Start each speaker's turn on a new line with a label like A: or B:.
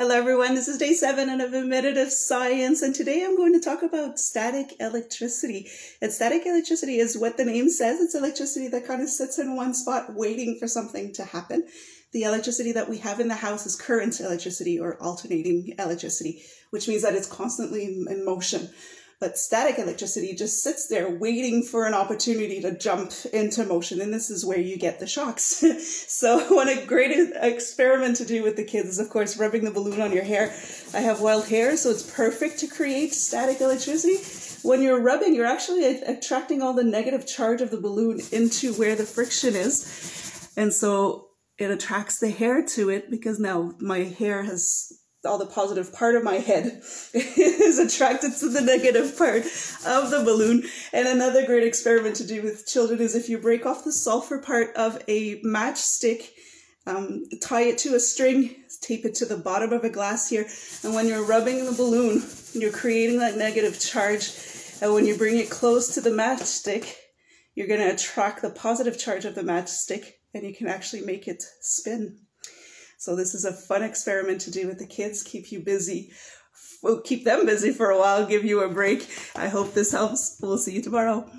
A: Hello everyone, this is day seven of Science and today I'm going to talk about static electricity. And static electricity is what the name says, it's electricity that kind of sits in one spot waiting for something to happen. The electricity that we have in the house is current electricity or alternating electricity, which means that it's constantly in motion. But static electricity just sits there waiting for an opportunity to jump into motion. And this is where you get the shocks. so one a great experiment to do with the kids is, of course, rubbing the balloon on your hair. I have wild hair, so it's perfect to create static electricity. When you're rubbing, you're actually attracting all the negative charge of the balloon into where the friction is. And so it attracts the hair to it because now my hair has all the positive part of my head is attracted to the negative part of the balloon. And another great experiment to do with children is if you break off the sulfur part of a matchstick, um, tie it to a string, tape it to the bottom of a glass here, and when you're rubbing the balloon, you're creating that negative charge. And when you bring it close to the matchstick, you're going to attract the positive charge of the matchstick and you can actually make it spin. So this is a fun experiment to do with the kids, keep you busy. We'll keep them busy for a while, give you a break. I hope this helps. We'll see you tomorrow.